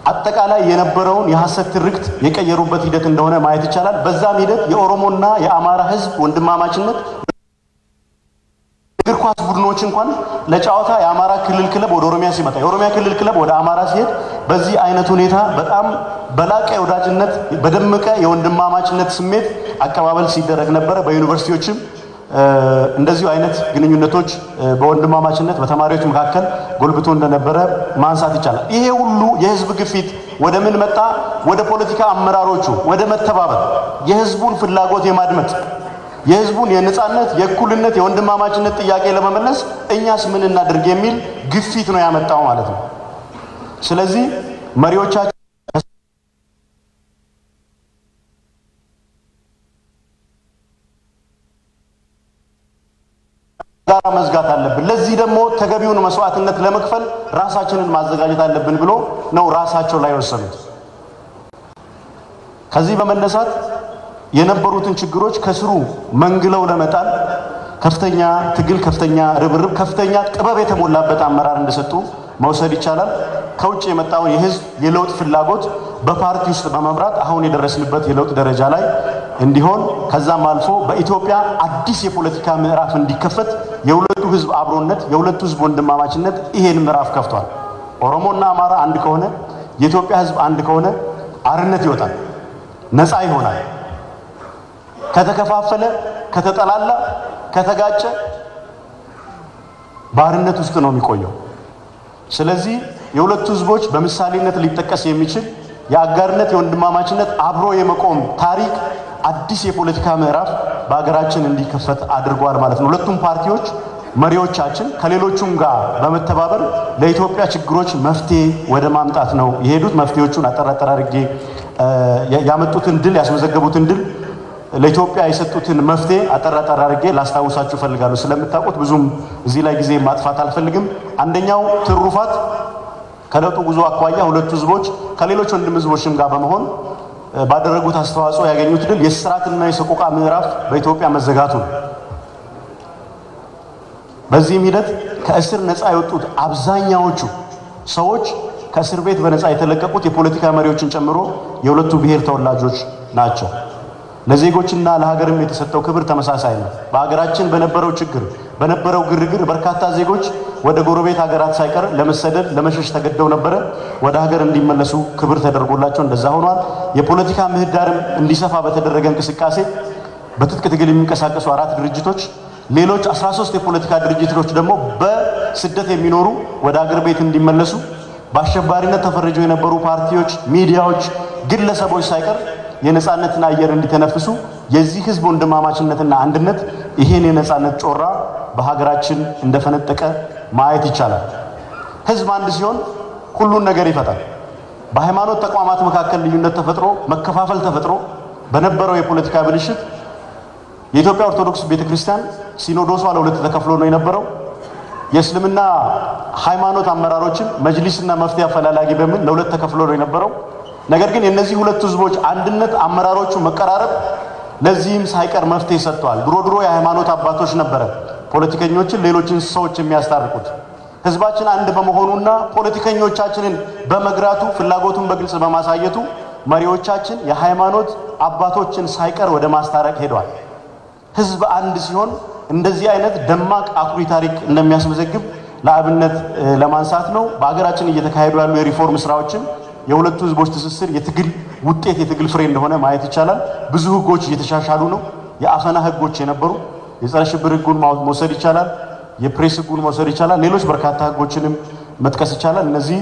አጠቃላይ የነበረውን የሐሰት ትርክት የቀየሩበት ሂደት እንደሆነ ማየት ይቻላል። በዛም ሂደት የኦሮሞና የአማራ ሕዝብ ወንድማማችነት እግር ኳስ ቡድኖች እንኳን ለጨዋታ የአማራ ክልል ክለብ ወደ ኦሮሚያ ሲመጣ የኦሮሚያ ክልል ክለብ ወደ አማራ ሲሄድ በዚህ አይነት ሁኔታ በጣም በላቀ የወዳጅነት በደመቀ የወንድማማችነት ስሜት አቀባበል ሲደረግ ነበረ። በዩኒቨርሲቲዎችም እንደዚሁ አይነት ግንኙነቶች በወንድማማችነት በተማሪዎች መካከል ጎልብቶ እንደነበረ ማንሳት ይቻላል። ይሄ ሁሉ የህዝብ ግፊት ወደ ምን መጣ? ወደ ፖለቲካ አመራሮቹ ወደ መተባበር፣ የህዝቡን ፍላጎት የማድመጥ የህዝቡን የነጻነት፣ የእኩልነት፣ የወንድማማችነት ጥያቄ ለመመለስ እኛስ ምን እናድርግ የሚል ግፊት ነው ያመጣው ማለት ነው። ስለዚህ መሪዎቻችን ጋራ መዝጋት አለብን። ለዚህ ደግሞ ተገቢውን መስዋዕትነት ለመክፈል ራሳችንን ማዘጋጀት አለብን ብሎ ነው ራሳቸው ላይ ወሰኑት። ከዚህ በመነሳት የነበሩትን ችግሮች ከስሩ መንግለው ለመጣል ከፍተኛ ትግል፣ ከፍተኛ ርብርብ፣ ከፍተኛ ጥበብ የተሞላበት አመራር እንደሰጡ መውሰድ ይቻላል። ከውጭ የመጣውን የህዝብ የለውጥ ፍላጎት በፓርቲ ውስጥ በመምራት አሁን የደረስንበት የለውጥ ደረጃ ላይ እንዲሆን ከዛም አልፎ በኢትዮጵያ አዲስ የፖለቲካ ምዕራፍ እንዲከፈት የሁለቱ ህዝብ አብሮነት፣ የሁለቱ ህዝብ ወንድማማችነት ይሄን ምዕራፍ ከፍቷል። ኦሮሞና አማራ አንድ ከሆነ የኢትዮጵያ ህዝብ አንድ ከሆነ አርነት ይወጣል፣ ነፃ ይሆናል። ከተከፋፈለ፣ ከተጠላላ፣ ከተጋጨ ባርነት ውስጥ ነው የሚቆየው። ስለዚህ የሁለቱ ህዝቦች በምሳሌነት ሊጠቀስ የሚችል የአጋርነት፣ የወንድማማችነት አብሮ የመቆም ታሪክ አዲስ የፖለቲካ ምዕራፍ በሀገራችን እንዲከፈት አድርጓል ማለት ነው። ሁለቱም ፓርቲዎች መሪዎቻችን ከሌሎቹም ጋር በመተባበር ለኢትዮጵያ ችግሮች መፍትሄ ወደ ማምጣት ነው የሄዱት። መፍትሄዎቹን አጠራጠር አድርጌ ያመጡትን ድል ያስመዘገቡትን ድል ለኢትዮጵያ የሰጡትን መፍትሄ አጠራጠር አድርጌ ላስታውሳችሁ እፈልጋለሁ። ስለምታውቁት ብዙም እዚህ ላይ ጊዜ ማጥፋት አልፈልግም። አንደኛው ትሩፋት ከለውጡ ጉዞ አኳያ ሁለቱ ህዝቦች ከሌሎች ወንድም ህዝቦችም ጋር በመሆን ባደረጉት አስተዋጽኦ ያገኙት ድል የስርዓትና የሰቆቃ ምዕራፍ በኢትዮጵያ መዘጋቱ ነው። በዚህም ሂደት ከእስር ነፃ የወጡት አብዛኛዎቹ ሰዎች ከእስር ቤት በነፃ የተለቀቁት የፖለቲካ መሪዎችን ጨምሮ የሁለቱ ብሔር ተወላጆች ናቸው። ለዜጎችና ለሀገርም የተሰጠው ክብር ተመሳሳይ ነው። በሀገራችን በነበረው ችግር በነበረው ግርግር በርካታ ዜጎች ወደ ጎረቤት ሀገራት ሳይቀር ለመሰደድ ለመሸሽ ተገደው ነበረ። ወደ ሀገር እንዲመለሱ ክብር ተደርጎላቸው እንደዛ ሆኗል። የፖለቲካ ምህዳርም እንዲሰፋ በተደረገ እንቅስቃሴ በትጥቅ ትግል የሚንቀሳቀሱ አራት ድርጅቶች፣ ሌሎች 13 የፖለቲካ ድርጅቶች ደግሞ በስደት የሚኖሩ ወደ ሀገር ቤት እንዲመለሱ በአሸባሪነት ተፈርጀው የነበሩ ፓርቲዎች፣ ሚዲያዎች፣ ግለሰቦች ሳይቀር የነጻነትን አየር እንዲተነፍሱ የዚህ ህዝብ ወንድማማችነትና አንድነት ይሄን የነጻነት ጮራ በሀገራችን እንደፈነጠቀ ማየት ይቻላል። ህዝብ አንድ ሲሆን ሁሉን ነገር ይፈታል። በሃይማኖት ተቋማት መካከል ልዩነት ተፈጥሮ መከፋፈል ተፈጥሮ በነበረው የፖለቲካ ብልሽት የኢትዮጵያ ኦርቶዶክስ ቤተክርስቲያን ሲኖዶሷ ለሁለት ተከፍሎ ነው የነበረው። የእስልምና ሃይማኖት አመራሮችን መጅሊስና መፍትሄ አፈላላጊ በሚል ለሁለት ተከፍሎ ነው የነበረው። ነገር ግን የእነዚህ ሁለቱ ህዝቦች አንድነት አመራሮቹ መቀራረብ ለዚህም ሳይቀር መፍትሄ ሰጥተዋል። ድሮ ድሮ የሃይማኖት አባቶች ነበረ ፖለቲከኞችን፣ ሌሎችን ሰዎች የሚያስታርቁት። ህዝባችን አንድ በመሆኑና ፖለቲከኞቻችንን በመግራቱ ፍላጎቱን በግልጽ በማሳየቱ መሪዎቻችን የሃይማኖት አባቶችን ሳይቀር ወደ ማስታረቅ ሄደዋል። ህዝብ አንድ ሲሆን እንደዚህ አይነት ደማቅ አኩሪ ታሪክ እንደሚያስመዘግብ ለአብነት ለማንሳት ነው። በሀገራችን እየተካሄዱ ያሉ የሪፎርም ስራዎችን የሁለቱ ህዝቦች ትስስር የትግል ውጤት የትግል ፍሬ እንደሆነ ማየት ይቻላል። ብዙ ህጎች እየተሻሻሉ ነው። የአፈና ህጎች የነበሩ የጸረ ሽብር ህጉን መውሰድ ይቻላል። የፕሬስ ህጉን መውሰድ ይቻላል። ሌሎች በርካታ ህጎችንም መጥቀስ ይቻላል። እነዚህ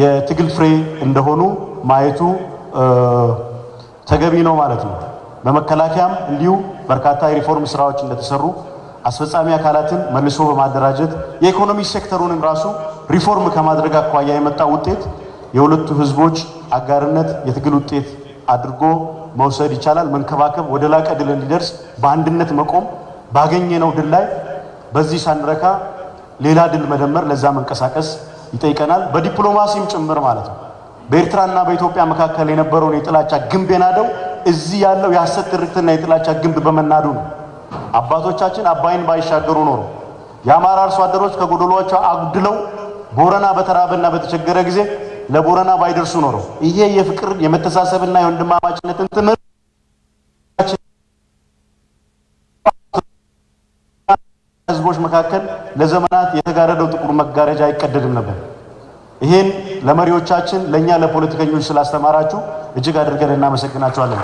የትግል ፍሬ እንደሆኑ ማየቱ ተገቢ ነው ማለት ነው። በመከላከያም እንዲሁ በርካታ የሪፎርም ስራዎች እንደተሰሩ አስፈጻሚ አካላትን መልሶ በማደራጀት የኢኮኖሚ ሴክተሩንም ራሱ ሪፎርም ከማድረግ አኳያ የመጣው ውጤት የሁለቱ ህዝቦች አጋርነት የትግል ውጤት አድርጎ መውሰድ ይቻላል። መንከባከብ፣ ወደ ላቀ ድል እንዲደርስ በአንድነት መቆም፣ ባገኘነው ድል ላይ በዚህ ሳንረካ ሌላ ድል መደመር፣ ለዛ መንቀሳቀስ ይጠይቀናል። በዲፕሎማሲም ጭምር ማለት ነው። በኤርትራና በኢትዮጵያ መካከል የነበረውን የጥላቻ ግንብ የናደው እዚህ ያለው የሐሰት ትርክትና የጥላቻ ግንብ በመናዱ ነው። አባቶቻችን አባይን ባይሻገሩ ኖሮ የአማራ አርሶ አደሮች ከጎደሏቸው አጉድለው ቦረና በተራበና በተቸገረ ጊዜ ለቦረና ባይደርሱ ኖሮ ይሄ የፍቅር የመተሳሰብና የወንድማማችነትን ትምህርት ህዝቦች መካከል ለዘመናት የተጋረደው ጥቁር መጋረጃ አይቀደድም ነበር። ይሄን ለመሪዎቻችን ለእኛ ለፖለቲከኞች ስላስተማራችሁ እጅግ አድርገን እናመሰግናቸዋለን።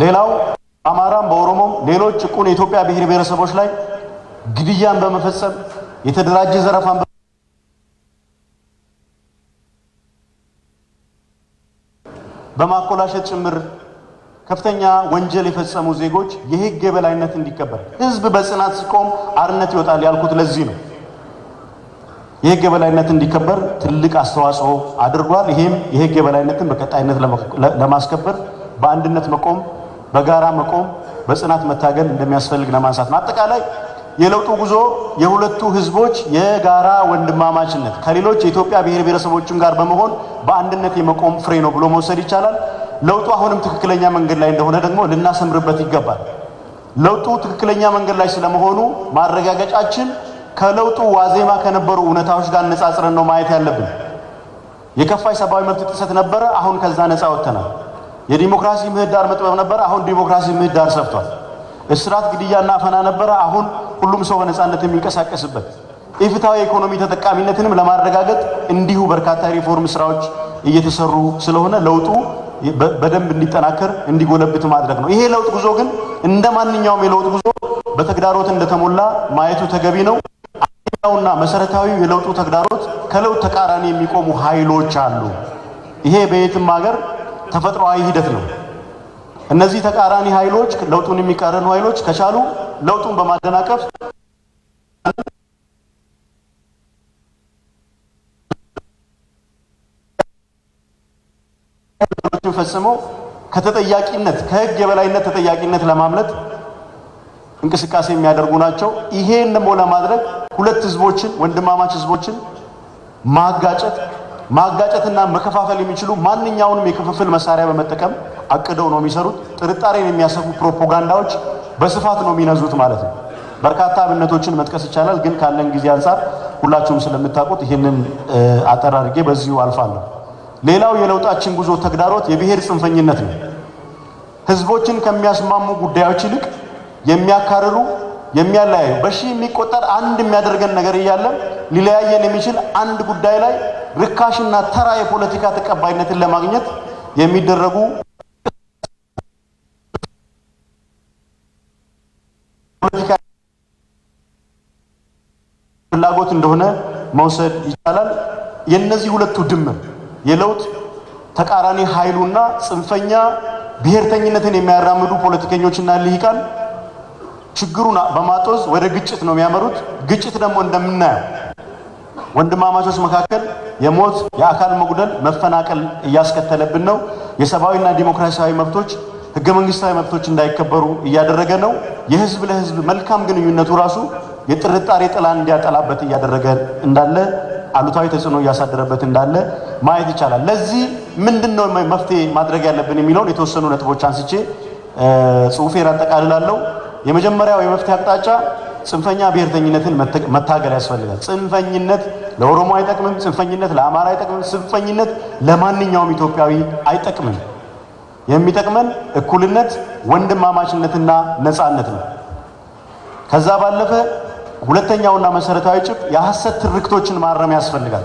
ሌላው በአማራም በኦሮሞም ሌሎች ጭቁን የኢትዮጵያ ብሔር ብሔረሰቦች ላይ ግድያን በመፈጸም የተደራጀ ዘረፋን በማኮላሸት ጭምር ከፍተኛ ወንጀል የፈጸሙ ዜጎች የህግ የበላይነት እንዲከበር ህዝብ በጽናት ሲቆም አርነት ይወጣል ያልኩት ለዚህ ነው። የህግ የበላይነት እንዲከበር ትልቅ አስተዋጽኦ አድርጓል። ይሄም የህግ የበላይነትን በቀጣይነት ለማስከበር በአንድነት መቆም፣ በጋራ መቆም፣ በጽናት መታገል እንደሚያስፈልግ ለማንሳት ነው። አጠቃላይ የለውጡ ጉዞ የሁለቱ ህዝቦች የጋራ ወንድማማችነት ከሌሎች የኢትዮጵያ ብሔር ብሔረሰቦችም ጋር በመሆን በአንድነት የመቆም ፍሬ ነው ብሎ መውሰድ ይቻላል። ለውጡ አሁንም ትክክለኛ መንገድ ላይ እንደሆነ ደግሞ ልናሰምርበት ይገባል። ለውጡ ትክክለኛ መንገድ ላይ ስለመሆኑ ማረጋገጫችን ከለውጡ ዋዜማ ከነበሩ እውነታዎች ጋር ነጻጽረን ነው ማየት ያለብን። የከፋ ሰብአዊ መብት ጥሰት ነበረ፣ አሁን ከዛ ነጻ ወጥተናል። የዲሞክራሲ ምህዳር መጥበብ ነበረ፣ አሁን ዲሞክራሲ ምህዳር ሰፍቷል። እስራት፣ ግድያና አፈና ነበረ፣ አሁን ሁሉም ሰው በነጻነት የሚንቀሳቀስበት ኢፍትሐዊ የኢኮኖሚ ተጠቃሚነትንም ለማረጋገጥ እንዲሁ በርካታ የሪፎርም ስራዎች እየተሰሩ ስለሆነ ለውጡ በደንብ እንዲጠናከር እንዲጎለብት ማድረግ ነው። ይሄ ለውጥ ጉዞ ግን እንደ ማንኛውም የለውጥ ጉዞ በተግዳሮት እንደተሞላ ማየቱ ተገቢ ነው። አንደኛውና መሰረታዊው የለውጡ ተግዳሮት ከለውጥ ተቃራኒ የሚቆሙ ኃይሎች አሉ። ይሄ በየትም ሀገር ተፈጥሯዊ ሂደት ነው። እነዚህ ተቃራኒ ኃይሎች ለውጡን የሚቃረኑ ኃይሎች ከቻሉ ለውጡን በማደናቀፍ ፈጽመው ከተጠያቂነት ከህግ የበላይነት ተጠያቂነት ለማምለጥ እንቅስቃሴ የሚያደርጉ ናቸው። ይሄን ደግሞ ለማድረግ ሁለት ህዝቦችን ወንድማማች ህዝቦችን ማጋጨት ማጋጨትና መከፋፈል የሚችሉ ማንኛውንም የክፍፍል መሳሪያ በመጠቀም አቅደው ነው የሚሰሩት። ጥርጣሬን የሚያሰፉ ፕሮፓጋንዳዎች በስፋት ነው የሚነዙት ማለት ነው። በርካታ አብነቶችን መጥቀስ ይቻላል፣ ግን ካለን ጊዜ አንጻር ሁላችሁም ስለምታውቁት ይህንን አጠር አድርጌ በዚሁ አልፋለሁ። ሌላው የለውጣችን ጉዞ ተግዳሮት የብሔር ጽንፈኝነት ነው። ህዝቦችን ከሚያስማሙ ጉዳዮች ይልቅ የሚያካርሩ የሚያለያዩ በሺህ የሚቆጠር አንድ የሚያደርገን ነገር እያለ ሊለያየን የሚችል አንድ ጉዳይ ላይ ርካሽና ተራ የፖለቲካ ተቀባይነትን ለማግኘት የሚደረጉ ፖለቲካ ፍላጎት እንደሆነ መውሰድ ይቻላል። የእነዚህ ሁለቱ ድምር የለውጥ ተቃራኒ ኃይሉና ጽንፈኛ ብሔርተኝነትን የሚያራምዱ ፖለቲከኞችና ልሂቃን ችግሩን በማጦዝ ወደ ግጭት ነው የሚያመሩት። ግጭት ደግሞ እንደምናየው ወንድማማቾች መካከል የሞት የአካል መጉደል፣ መፈናቀል እያስከተለብን ነው። የሰብአዊና ዲሞክራሲያዊ መብቶች ህገ መንግስታዊ መብቶች እንዳይከበሩ እያደረገ ነው። የህዝብ ለህዝብ መልካም ግንኙነቱ ራሱ የጥርጣሬ ጥላ እንዲያጠላበት እያደረገ እንዳለ አሉታዊ ተጽዕኖ እያሳደረበት እንዳለ ማየት ይቻላል። ለዚህ ምንድን ነው መፍትሄ ማድረግ ያለብን የሚለውን የተወሰኑ ነጥቦች አንስቼ ጽሁፌን አጠቃልላለሁ። የመጀመሪያው የመፍትሄ አቅጣጫ ጽንፈኛ ብሔርተኝነትን መታገል ያስፈልጋል። ጽንፈኝነት ለኦሮሞ አይጠቅምም። ጽንፈኝነት ለአማራ አይጠቅምም። ጽንፈኝነት ለማንኛውም ኢትዮጵያዊ አይጠቅምም። የሚጠቅመን እኩልነት፣ ወንድማማችነትና ነፃነት ነው። ከዛ ባለፈ ሁለተኛውና መሰረታዊ ጭብ የሐሰት ትርክቶችን ማረም ያስፈልጋል።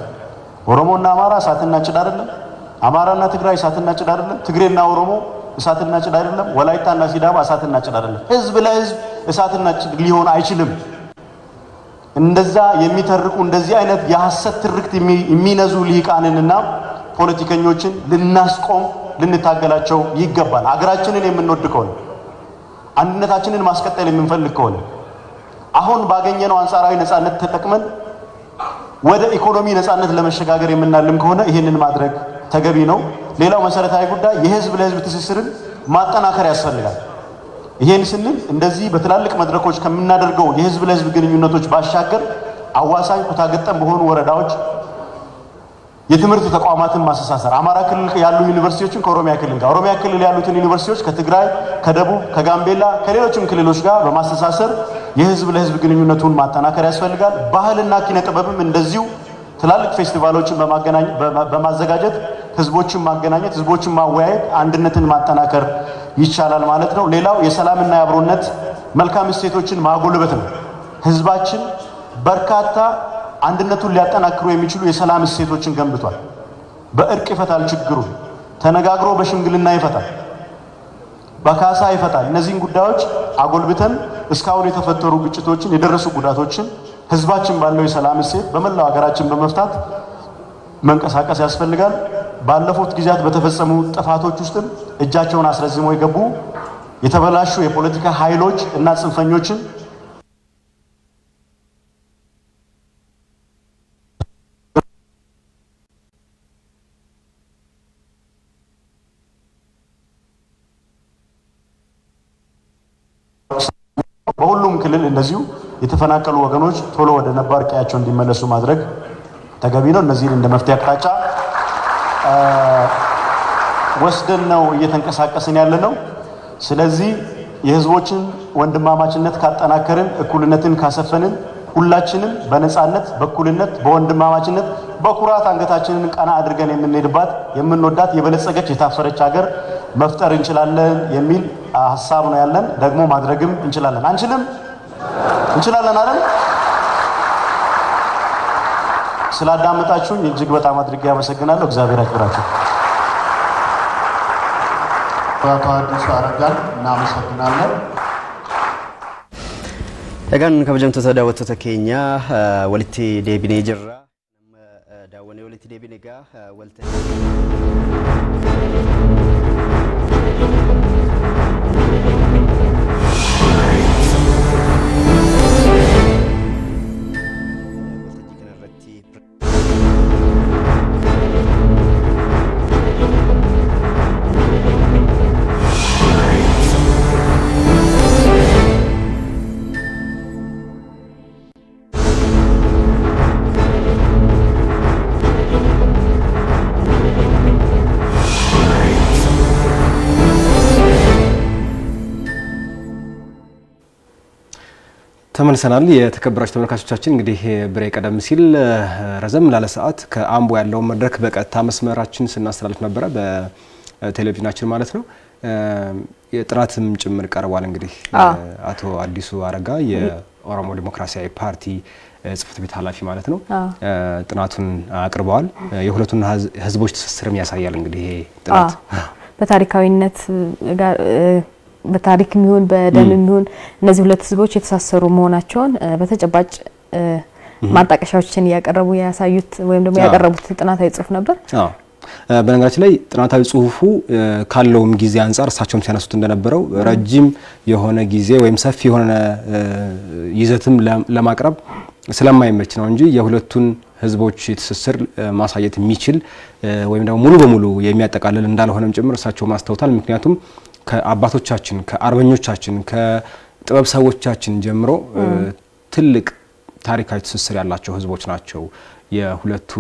ኦሮሞና አማራ እሳትና ጭድ አይደለም። አማራና ትግራይ እሳትና ጭድ አይደለም። ትግሬና ኦሮሞ እሳትና ጭድ አይደለም። ወላይታና ሲዳማ እሳትና ጭድ አይደለም። ህዝብ ለህዝብ እሳትና ጭድ ሊሆን አይችልም። እንደዛ የሚተርቁ እንደዚህ አይነት የሐሰት ትርክት የሚነዙ ልሂቃንንና ፖለቲከኞችን ልናስቆም ልንታገላቸው ይገባል። ሀገራችንን የምንወድ ከሆነ አንድነታችንን ማስቀጠል የምንፈልግ ከሆነ አሁን ባገኘነው አንጻራዊ ነፃነት ተጠቅመን ወደ ኢኮኖሚ ነፃነት ለመሸጋገር የምናልም ከሆነ ይህንን ማድረግ ተገቢ ነው። ሌላው መሰረታዊ ጉዳይ የህዝብ ለህዝብ ትስስርን ማጠናከር ያስፈልጋል። ይሄን ስንል እንደዚህ በትላልቅ መድረኮች ከምናደርገው የህዝብ ለህዝብ ግንኙነቶች ባሻገር አዋሳኝ ኩታገጠም በሆኑ ወረዳዎች የትምህርት ተቋማትን ማስተሳሰር፣ አማራ ክልል ያሉ ዩኒቨርሲቲዎችን ከኦሮሚያ ክልል ጋር፣ ኦሮሚያ ክልል ያሉትን ዩኒቨርሲቲዎች ከትግራይ፣ ከደቡብ፣ ከጋምቤላ፣ ከሌሎችም ክልሎች ጋር በማስተሳሰር የህዝብ ለህዝብ ግንኙነቱን ማጠናከር ያስፈልጋል። ባህልና ኪነ ጥበብም እንደዚሁ ትላልቅ ፌስቲቫሎችን በማዘጋጀት ህዝቦችን ማገናኘት፣ ህዝቦችን ማወያየት፣ አንድነትን ማጠናከር ይቻላል ማለት ነው። ሌላው የሰላምና የአብሮነት መልካም እሴቶችን ማጎልበት ነው። ህዝባችን በርካታ አንድነቱን ሊያጠናክሩ የሚችሉ የሰላም እሴቶችን ገንብቷል። በእርቅ ይፈታል ችግሩን፣ ተነጋግሮ በሽምግልና ይፈታል፣ በካሳ ይፈታል። እነዚህን ጉዳዮች አጎልብተን እስካሁን የተፈጠሩ ግጭቶችን፣ የደረሱ ጉዳቶችን ህዝባችን ባለው የሰላም እሴት በመላው ሀገራችን በመፍታት መንቀሳቀስ ያስፈልጋል። ባለፉት ጊዜያት በተፈጸሙ ጥፋቶች ውስጥም እጃቸውን አስረዝመው የገቡ የተበላሹ የፖለቲካ ኃይሎች እና ጽንፈኞችን በሁሉም ክልል እንደዚሁ የተፈናቀሉ ወገኖች ቶሎ ወደ ነባር ቀያቸው እንዲመለሱ ማድረግ ተገቢ ነው። እነዚህን እንደ መፍትሄ አቅጣጫ ወስደን ነው እየተንቀሳቀስን ያለ ነው። ስለዚህ የህዝቦችን ወንድማማችነት ካጠናከርን፣ እኩልነትን ካሰፈንን ሁላችንም በነፃነት በእኩልነት በወንድማማችነት በኩራት አንገታችንን ቀና አድርገን የምንሄድባት የምንወዳት የበለጸገች የታፈረች ሀገር መፍጠር እንችላለን የሚል ሀሳብ ነው ያለን። ደግሞ ማድረግም እንችላለን። አንችልም? እንችላለን አይደል? ስላዳመጣችሁኝ እጅግ በጣም አድርጌ ያመሰግናለሁ። እግዚአብሔር ያክብራችሁ። አቶ አዲሱ አረጋን እናመሰግናለን። kabajamtoota daawwattoota keenya walitti deebinee jirra. Nama daawwannee walitti deebine egaa waltajjii. Waltajjii ተመልሰናል። የተከበራችሁ ተመልካቾቻችን እንግዲህ ብሬ ቀደም ሲል ረዘም ላለ ሰዓት ከአምቦ ያለውን መድረክ በቀጥታ መስመራችን ስናስተላልፍ ነበረ፣ በቴሌቪዥናችን ማለት ነው። የጥናትም ጭምር ቀርቧል። እንግዲህ አቶ አዲሱ አረጋ የኦሮሞ ዴሞክራሲያዊ ፓርቲ ጽህፈት ቤት ኃላፊ ማለት ነው ጥናቱን አቅርበዋል። የሁለቱን ህዝቦች ትስስርም ያሳያል። እንግዲህ ይሄ ጥናት በታሪካዊነት ጋር በታሪክ የሚሆን በደም የሚሆን እነዚህ ሁለት ህዝቦች የተሳሰሩ መሆናቸውን በተጨባጭ ማጣቀሻዎችን እያቀረቡ ያሳዩት ወይም ደግሞ ያቀረቡት ጥናታዊ ጽሁፍ ነበር። በነገራችን ላይ ጥናታዊ ጽሁፉ ካለውም ጊዜ አንጻር እሳቸውም ሲያነሱት እንደነበረው ረጅም የሆነ ጊዜ ወይም ሰፊ የሆነ ይዘትም ለማቅረብ ስለማይመች ነው እንጂ የሁለቱን ህዝቦች ትስስር ማሳየት የሚችል ወይም ደግሞ ሙሉ በሙሉ የሚያጠቃልል እንዳልሆነም ጭምር እሳቸው ማስተውታል። ምክንያቱም ከአባቶቻችን ከአርበኞቻችን ከጥበብ ሰዎቻችን ጀምሮ ትልቅ ታሪካዊ ትስስር ያላቸው ህዝቦች ናቸው። የሁለቱ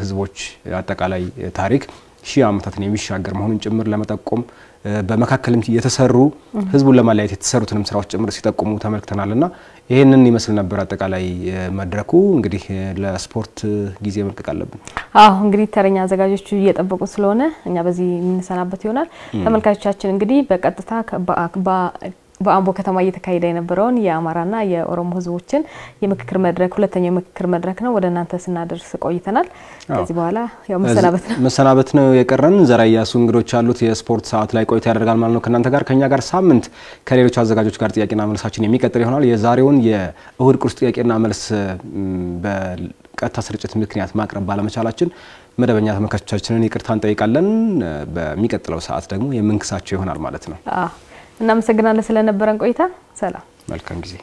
ህዝቦች አጠቃላይ ታሪክ ሺህ ዓመታትን የሚሻገር መሆኑን ጭምር ለመጠቆም በመካከልም የተሰሩ ህዝቡን ለማለያየት የተሰሩትንም ስራዎች ጭምር ሲጠቁሙ ተመልክተናል እና ይህንን ይመስል ነበር አጠቃላይ መድረኩ። እንግዲህ ለስፖርት ጊዜ መልቀቅ አለብን። አዎ እንግዲህ ተረኛ አዘጋጆቹ እየጠበቁ ስለሆነ እኛ በዚህ የምንሰናበት ይሆናል። ተመልካቾቻችን እንግዲህ በቀጥታ በአምቦ ከተማ እየተካሄደ የነበረውን የአማራና የኦሮሞ ህዝቦችን የምክክር መድረክ ሁለተኛው የምክክር መድረክ ነው ወደ እናንተ ስናደርስ ቆይተናል። ከዚህ በኋላ ያው መሰናበት ነው መሰናበት ነው የቀረን። ዘራ እያሱ እንግዶች ያሉት የስፖርት ሰዓት ላይ ቆይታ ያደርጋል ማለት ነው ከእናንተ ጋር ከኛ ጋር ሳምንት ከሌሎች አዘጋጆች ጋር ጥያቄና መልሳችን የሚቀጥል ይሆናል። የዛሬውን የእሁድ ቁርስ ጥያቄና መልስ በቀጥታ ስርጭት ምክንያት ማቅረብ ባለመቻላችን መደበኛ ተመልካቾቻችንን ይቅርታ እንጠይቃለን። በሚቀጥለው ሰዓት ደግሞ የምንክሳቸው ይሆናል ማለት ነው። እናመሰግናለን ስለነበረን ቆይታ። ሰላም፣ መልካም ጊዜ።